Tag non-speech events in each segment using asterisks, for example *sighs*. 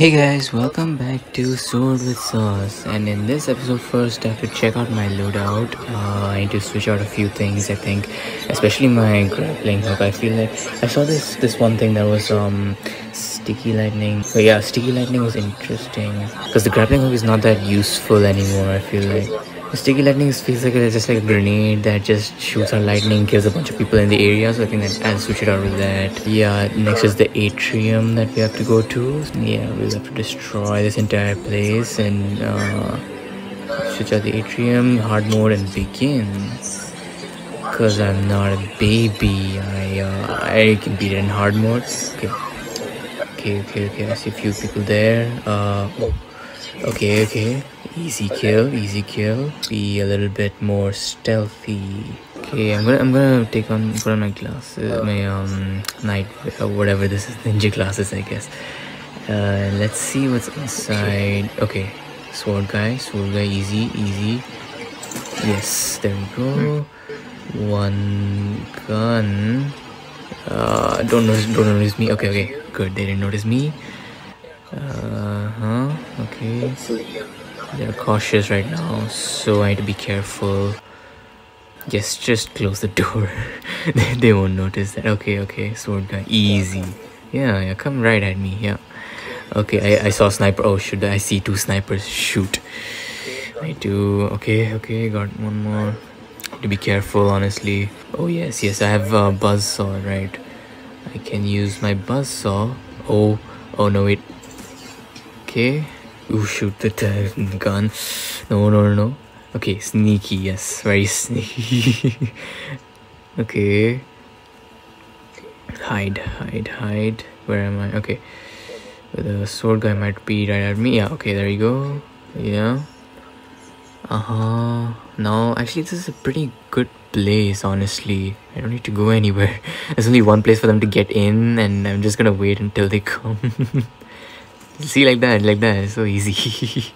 Hey guys, welcome back to Sword with Sauce and in this episode first I have to check out my loadout. Uh, I need to switch out a few things I think, especially my grappling hook. I feel like I saw this this one thing that was um sticky lightning. But yeah, sticky lightning was interesting because the grappling hook is not that useful anymore I feel like. Sticky lightning feels like it's just like a grenade that just shoots out lightning, kills a bunch of people in the area. So I think that I'll switch it out with that. Yeah, next is the atrium that we have to go to. Yeah, we'll have to destroy this entire place and uh, switch out the atrium, hard mode, and begin. Cause I'm not a baby, I uh, I can beat it in hard mode. Okay, okay, okay, okay. I see a few people there. Uh, oh. okay, okay. Easy kill, easy kill. Be a little bit more stealthy. Okay, I'm gonna I'm gonna take on put on my glasses, my um night uh, whatever this is *laughs* ninja glasses I guess. Uh, let's see what's inside. Okay, sword guy, sword guy, easy, easy. Yes, there we go. One gun. Uh, don't notice, don't notice me. Okay, okay, good. They didn't notice me. Uh huh. Okay. They're cautious right now, so I need to be careful. Just, just close the door. *laughs* they, they won't notice that. Okay, okay, sword guy, easy. Yeah, yeah, come right at me. Yeah. Okay, I, I saw a sniper. Oh, should I see two snipers? Shoot. I do. Okay, okay, got one more. To be careful, honestly. Oh yes, yes, I have a buzz saw, right? I can use my buzz saw. Oh, oh no, wait. Okay. Ooh, shoot the gun. No, no, no. Okay, sneaky, yes. Very sneaky. *laughs* okay. Hide, hide, hide. Where am I? Okay. The sword guy might be right at me. Yeah, okay, there you go. Yeah. Uh-huh. No, actually, this is a pretty good place, honestly. I don't need to go *laughs* anywhere. There's only one place for them to get in, and I'm just gonna wait until they come. *laughs* *laughs* See like that, like that. So easy.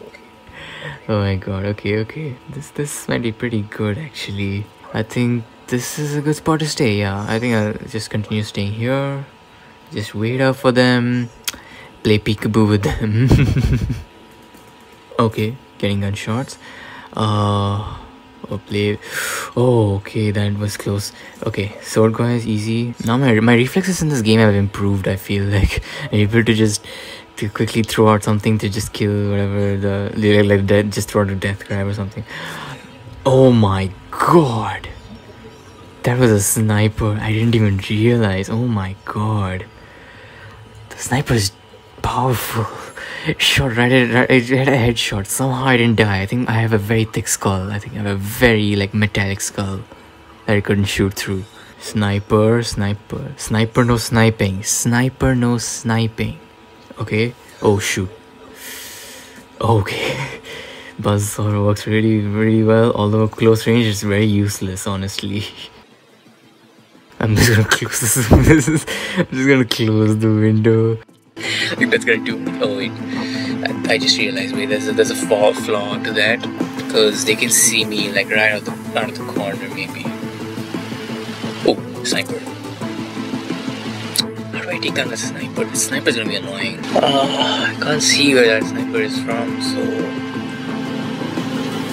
*laughs* oh my god. Okay, okay. This this might be pretty good actually. I think this is a good spot to stay. Yeah, I think I'll just continue staying here. Just wait up for them. Play peekaboo with them. *laughs* okay, getting gunshots. Uh or play oh okay that was close okay sword guys easy now my, my reflexes in this game have improved i feel like i'm able to just to quickly throw out something to just kill whatever the like dead just throw out a death grab or something. Oh my god. That was a sniper. I didn't even realize. Oh my god. The sniper is powerful. *laughs* Shot right right, it had a headshot. Somehow i didn't die. I think i have a very thick skull. I think i have a very like metallic skull that i couldn't shoot through. Sniper sniper sniper no sniping. Sniper no sniping okay. Oh shoot. Okay. *laughs* Buzzsaw works really really well although close range is very useless honestly. *laughs* I'm just gonna close this, this *laughs* i'm just gonna close the window. I think that's gonna do oh wait. I, I just realized wait there's a, there's a fall flaw to that because they can see me like right out the out of the corner maybe. Oh sniper take down the sniper? The sniper's gonna be annoying. Uh, I can't see where that sniper is from, so...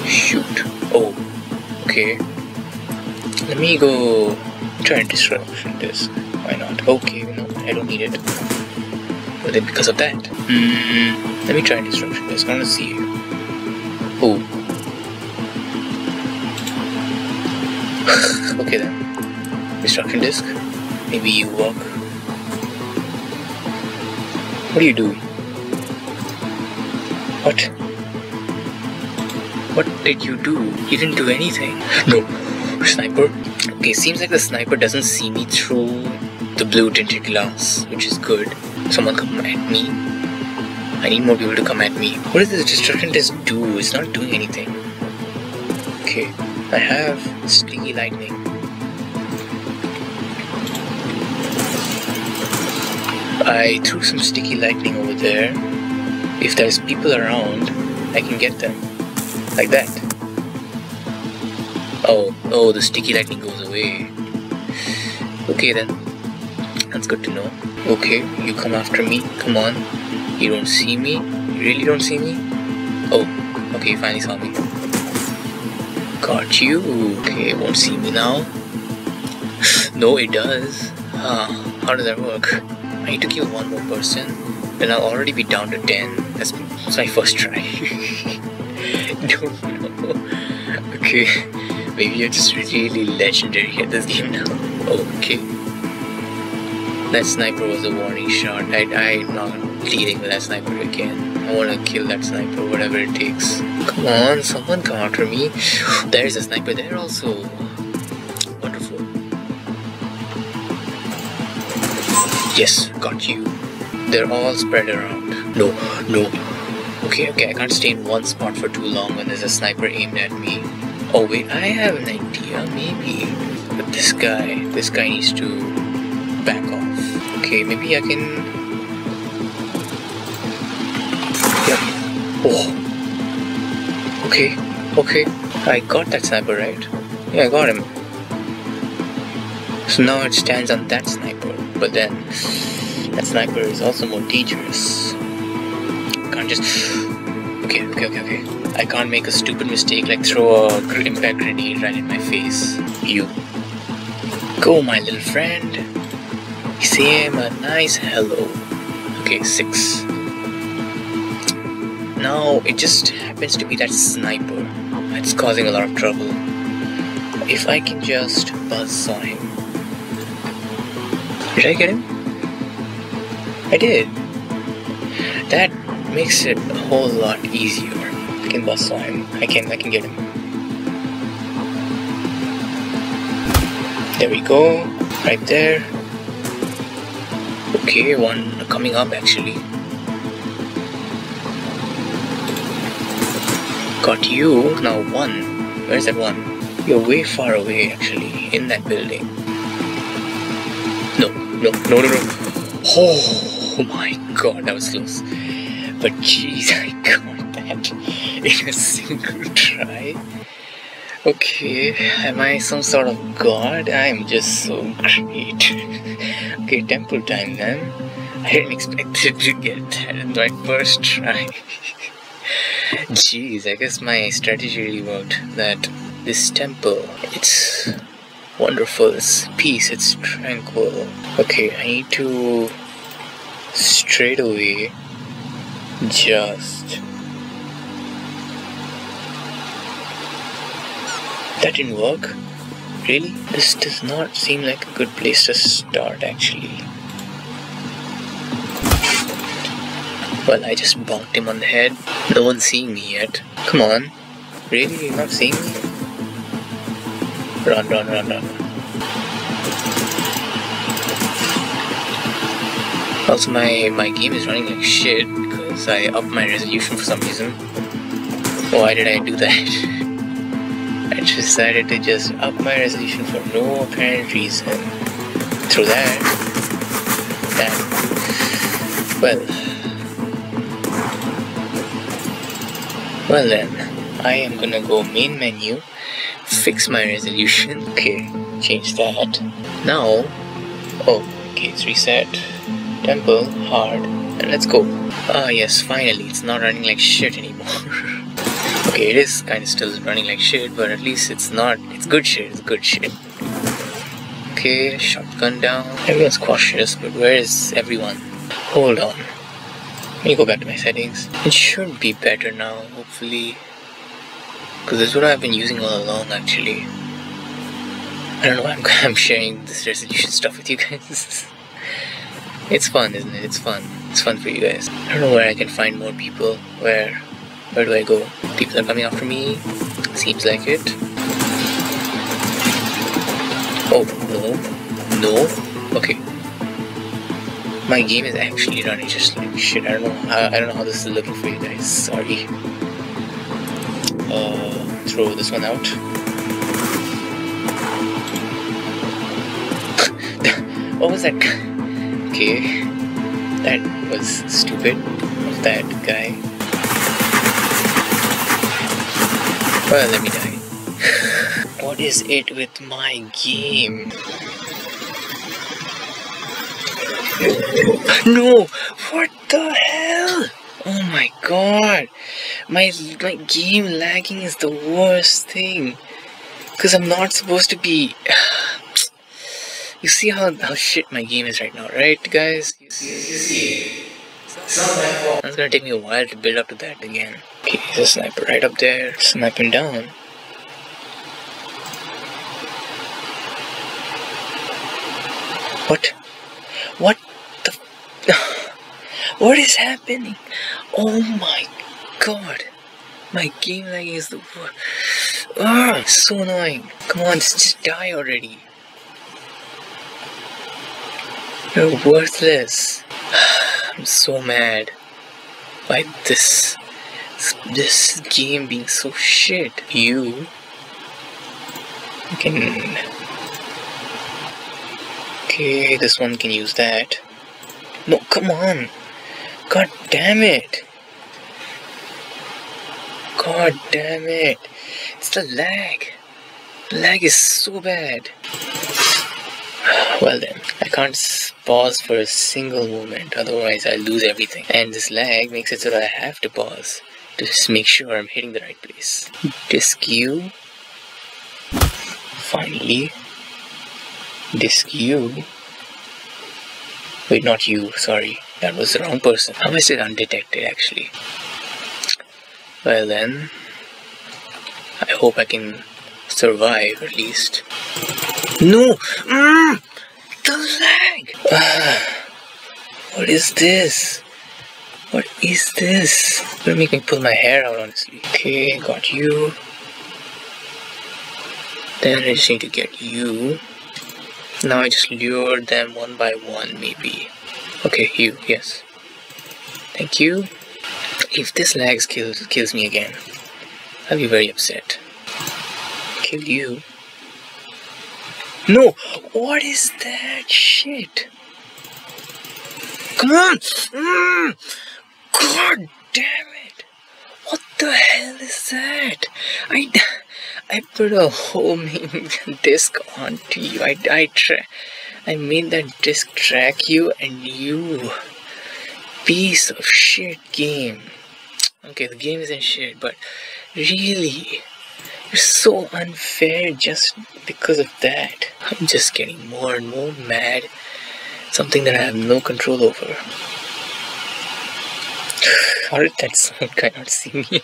Shoot. Oh, okay. Let me go try and disruption this. Why not? Okay, no, I don't need it. But then because of that. Mm, let me try and disruption this. I wanna see. Oh. *laughs* okay then. Destruction disc. Maybe you walk what are you doing? What? What did you do? You didn't do anything. No. Sniper? Okay, seems like the sniper doesn't see me through the blue tinted glass, which is good. Someone come at me. I need more people to come at me. What does this destruction disc do? It's not doing anything. Okay, I have sticky lightning. I threw some sticky lightning over there. If there's people around, I can get them. Like that. Oh, oh, the sticky lightning goes away. Okay then. That's good to know. Okay, you come after me. Come on. You don't see me? You really don't see me? Oh, okay, you finally saw me. Got you. Okay, won't see me now. *sighs* no, it does. Huh, how does that work? I need to kill one more person. Then I'll already be down to 10. That's, that's my first try. *laughs* don't know. Okay, maybe you're just really legendary at this game now. Okay. That sniper was a warning shot. I, I'm not dealing with that sniper again. I want to kill that sniper, whatever it takes. Come on, someone come after me. There's a sniper there also. Yes, got you. They're all spread around. No, no. Okay, okay, I can't stay in one spot for too long when there's a sniper aimed at me. Oh wait, I have an idea, maybe. But this guy, this guy needs to back off. Okay, maybe I can... Yeah. Oh. Okay, okay. I got that sniper, right? Yeah, I got him. So now it stands on that sniper, but then that sniper is also more dangerous. Can't just... Okay, okay, okay, okay. I can't make a stupid mistake like throw a impact grenade right in my face. You. Go, my little friend. Say him a nice hello. Okay, six. Now, it just happens to be that sniper that's causing a lot of trouble. If I can just buzzsaw him. Did I get him? I did. That makes it a whole lot easier. I can buzzsaw him. I can I can get him. There we go. Right there. Okay, one coming up actually. Got you. Now one. Where's that one? You're way far away actually, in that building. No, no, no, no. Oh my god, that was close. But jeez, I got that in a single *laughs* try. Okay, am I some sort of god? I'm just so great. *laughs* okay, temple time then. I didn't expect it *laughs* to get that in my first try. Jeez, I guess my strategy really worked. That this temple, it's wonderful, it's peace, it's tranquil. Okay, I need to straight away just That didn't work? Really? This does not seem like a good place to start actually. Well, I just bonked him on the head. No one's seeing me yet. Come on. Really? You're not seeing me? Run, run, run, run. Also, my, my game is running like shit because I upped my resolution for some reason. Why did I do that? *laughs* I decided to just up my resolution for no apparent reason. Through that, that, well then, I am gonna go main menu, fix my resolution, okay, change that. Now, oh, okay, it's reset, temple, hard, and let's go. Ah yes, finally, it's not running like shit anymore. *laughs* Okay, it is kind of still running like shit, but at least it's not. It's good shit. It's good shit. Okay, shotgun down. Everyone's cautious, but where is everyone? Hold on. Let me go back to my settings. It should be better now, hopefully. Because that's what I've been using all along, actually. I don't know why I'm, *laughs* I'm sharing this resolution stuff with you guys. *laughs* it's fun, isn't it? It's fun. It's fun for you guys. I don't know where I can find more people. Where where do I go? People are coming after me. Seems like it. Oh, no. No. Okay. My game is actually running just like shit. I don't know how, I don't know how this is looking for you guys. Sorry. Uh, throw this one out. *laughs* what was that? Okay. That was stupid of that guy. Well, let me die. *laughs* what is it with my game? No! What the hell? Oh my god! My, my game lagging is the worst thing. Because I'm not supposed to be... *sighs* You see how, how shit my game is right now, right guys? You see, you see. It's gonna take me a while to build up to that again. Okay, there's a sniper right up there, sniping down. What? What? *sighs* what is happening? Oh my god! My game lagging is the worst. Ah, so annoying. Come on, just, just die already. You're worthless. *sighs* I'm so mad by this this game being so shit. You can Okay, this one can use that. No, come on. God damn it. God damn it. It's the lag. Lag is so bad. *sighs* Well then, I can't pause for a single moment, otherwise I lose everything. And this lag makes it so that I have to pause to just make sure I'm hitting the right place. Disk U. Finally. Disk U. Wait, not you, sorry. That was the wrong person. How is it undetected actually? Well then, I hope I can survive at least. No! Mm! the lag! *sighs* What is this? What is this? Make me pull my hair out, honestly. Okay, got you. Then I just need to get you. Now I just lure them one by one, maybe. Okay, you, yes. Thank you. If this lag kills, kills me again, I'll be very upset. Kill you. No! What is that shit? Come on! Mm. God damn it! What the hell is that? I, I put a main *laughs* disc onto you. I, I, tra I made that disc track you and you. Piece of shit game. Okay, the game isn't shit, but really, you're so unfair just because of that. I'm just getting more and more mad. Something that I have no control over. *sighs* How did that sound *laughs* cannot see me?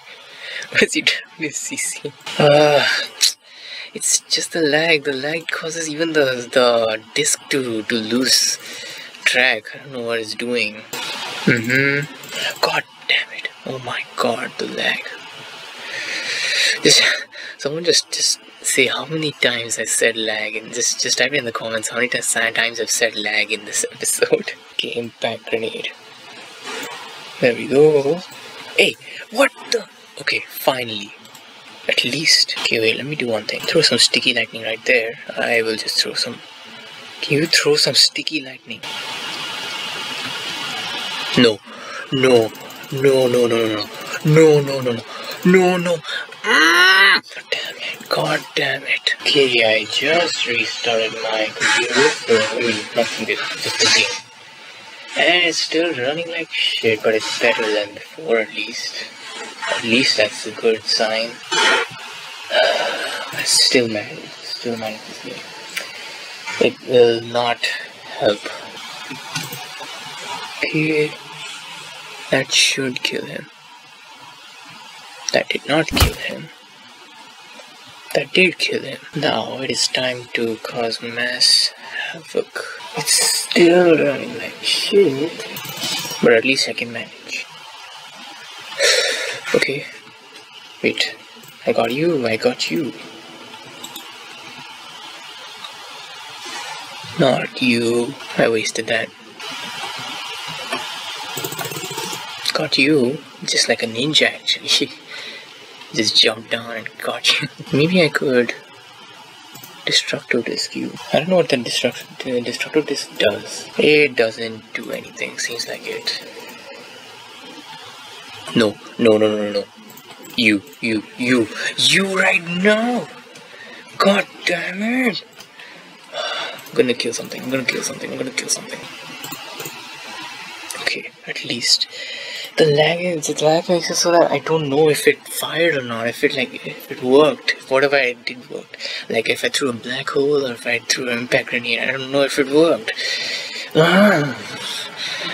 What is he trying to see? Uh, it's just the lag. The lag causes even the the disc to, to lose track. I don't know what it's doing. Mm-hmm. God damn it. Oh my god, the lag. Just someone just just say how many times I said lag and just just type it in the comments how many times I've said lag in this *laughs* episode. Okay, impact grenade. There we go. Hey, what the? Okay, finally. At least. Okay, wait, let me do one thing. Throw some sticky lightning right there. I will just throw some... Can you throw some sticky lightning? No. No. No, no, no, no, no. No, no, no, no. No, no. God damn it. God damn it. Okay, I just restarted my computer. I mean, not computer, just the game. And it's still running like shit, but it's better than before at least. At least that's a good sign. I still manage, still manage this game. It will not help. Okay, that should kill him. That did not kill him. That did kill him. Now it is time to cause mass havoc. It's still running like shit, but at least I can manage. Okay, wait. I got you, I got you. Not you. I wasted that. Got you, just like a ninja actually. *laughs* just jumped down and got you. *laughs* Maybe I could destructive disc you. I don't know what the destructive, destructive disc does. It doesn't do anything, seems like it. No, no, no, no, no. You, you, you, you right now! God damn it! I'm gonna kill something, I'm gonna kill something, I'm gonna kill something. Okay, at least. The lag is the lag makes it so that I don't know if it fired or not. If it like if it worked, if whatever I did worked. Like if I threw a black hole or if I threw an impact grenade, I don't know if it worked. Ah,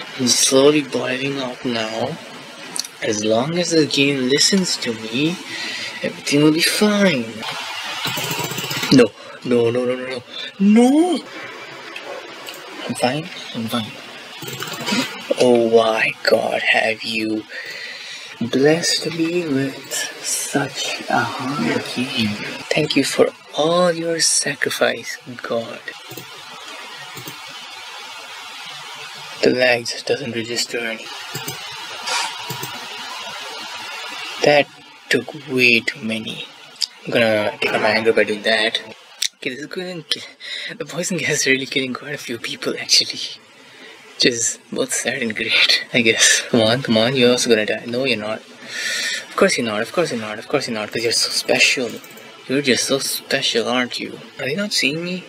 *sighs* I'm slowly boiling up now. As long as the game listens to me, everything will be fine. No, no, no, no, no, no, no. I'm fine. I'm fine. Oh my God, have you blessed me with such a hard game? Thank you for all your sacrifice, God. The lag just doesn't register any. That took way too many. I'm gonna take out my anger by doing that. Okay, this is going. The poison gas is really killing quite a few people actually. Which is both sad and great, I guess. Come on, come on, you're also gonna die. No, you're not. Of course you're not, of course you're not, of course you're not, because you're so special. You're just so special, aren't you? Are they not seeing me?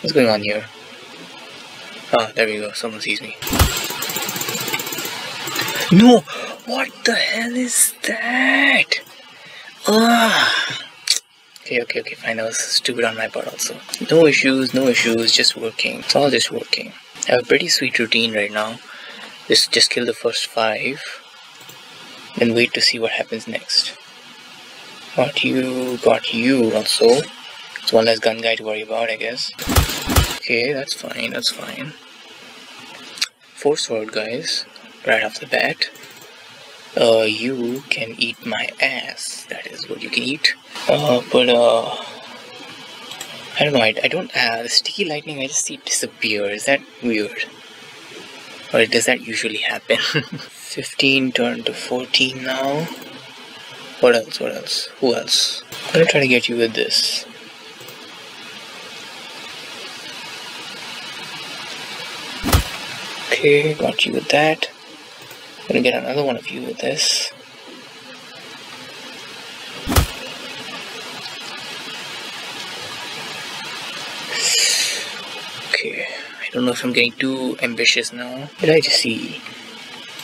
What's going on here? Ah, there we go, someone sees me. No! What the hell is that? Ah! Okay, okay, okay, fine, that was stupid on my part also. No issues, no issues, just working. It's all just working. I have a pretty sweet routine right now. Just, just kill the first five, then wait to see what happens next. Got you, got you also. It's one less gun guy to worry about, I guess. Okay, that's fine, that's fine. Four sword guys, right off the bat. Uh, you can eat my ass. That is what you can eat. Uh, but uh, I don't know, I, I don't, uh, the sticky lightning, I just see it disappear. Is that weird? Or does that usually happen? *laughs* 15 turned to 14 now. What else, what else? Who else? I'm gonna try to get you with this. Okay, got you with that. Gonna get another one of you with this. Okay, I don't know if I'm getting too ambitious now. Did I just see?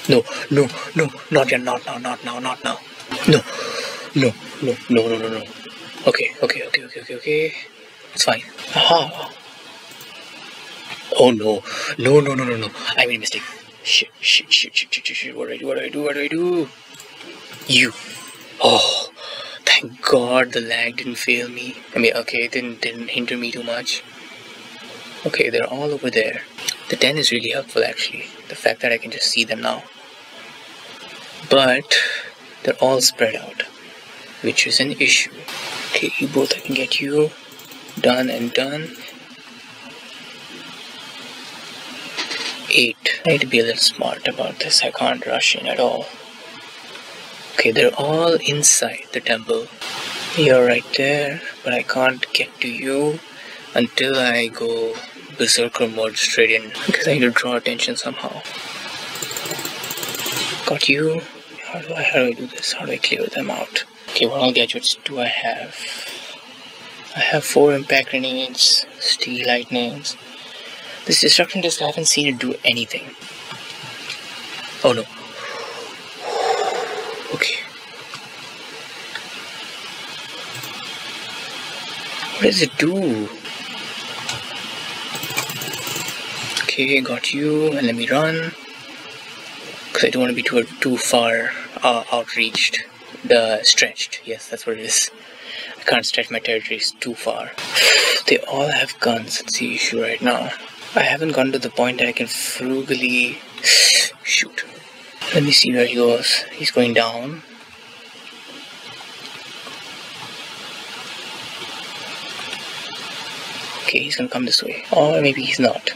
No, no, no, not yet, not now, not now, not now. No, no, no, no, no, no, no. Okay, okay, okay, okay, okay, okay. It's fine. Aha. Oh no, no, no, no, no, no. I made a mistake. Shit, shit, shit, shit, shit, shit, shit. What do I do? What do I do? What do I do? You. Oh, thank God the lag didn't fail me. I mean, okay, it didn't didn't hinder me too much. Okay, they're all over there. The 10 is really helpful actually. The fact that I can just see them now. But they're all spread out, which is an issue. Okay, you both, I can get you done and done. Eight. I need to be a little smart about this. I can't rush in at all. Okay, they're all inside the temple. You're right there, but I can't get to you until I go berserker mode straight in because I need to draw attention somehow. Got you. How do I how do I do this? How do I clear them out? Okay, what all gadgets do I have? I have four impact grenades, steel lightnings. This destruction disc I haven't seen it do anything. Oh no. Okay. What does it do? Okay, got you, and let me run. Because I don't want to be too, too far uh, outreached. The stretched, yes, that's what it is. I can't stretch my territories too far. They all have guns, that's the issue right now. I haven't gone to the point that I can frugally shoot. Let me see where he goes. He's going down. Okay, he's gonna come this way. Or maybe he's not.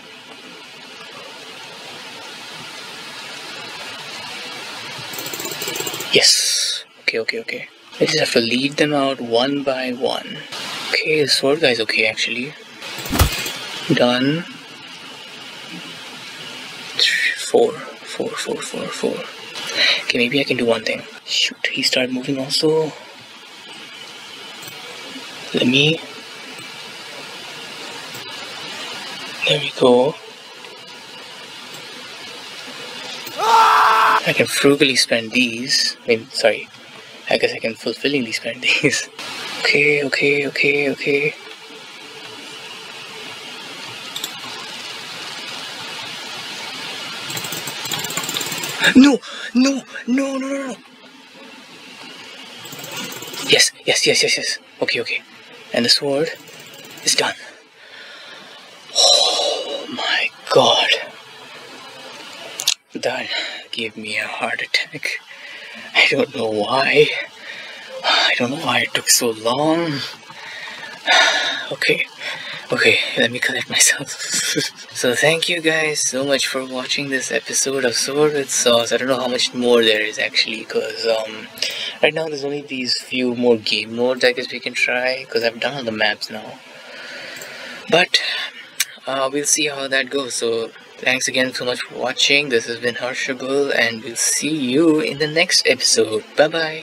Yes. Okay, okay, okay. I just have to lead them out one by one. Okay, the sword guy's okay actually. Done. Four, four, four, four, four. Okay, maybe I can do one thing. Shoot, he started moving also. Let me. There we go. I can frugally spend these. I mean, sorry. I guess I can fulfillingly spend these. *laughs* okay, okay, okay, okay. No, no, no, no, no, no. Yes, yes, yes, yes, yes. Okay, okay. And the sword is done. Oh my god. That gave me a heart attack. I don't know why. I don't know why it took so long. *sighs* Okay, okay, let me collect myself. *laughs* so thank you guys so much for watching this episode of Sword with Sauce. I don't know how much more there is actually because um, right now there's only these few more game modes I guess we can try because I've done all the maps now. But uh, we'll see how that goes. So thanks again so much for watching. This has been Harshible and we'll see you in the next episode. Bye bye.